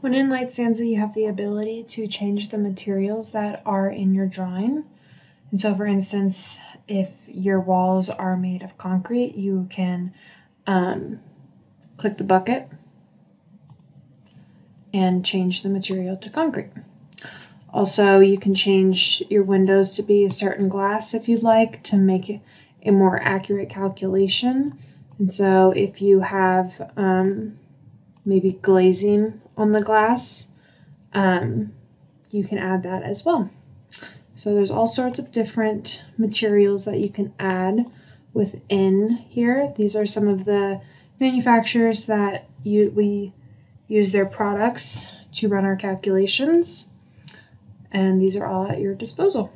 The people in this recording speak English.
When in LightStanza, you have the ability to change the materials that are in your drawing. And so, for instance, if your walls are made of concrete, you can um, click the bucket and change the material to concrete. Also, you can change your windows to be a certain glass if you'd like to make a more accurate calculation. And so, if you have um, maybe glazing on the glass, um, you can add that as well. So there's all sorts of different materials that you can add within here. These are some of the manufacturers that you, we use their products to run our calculations. And these are all at your disposal.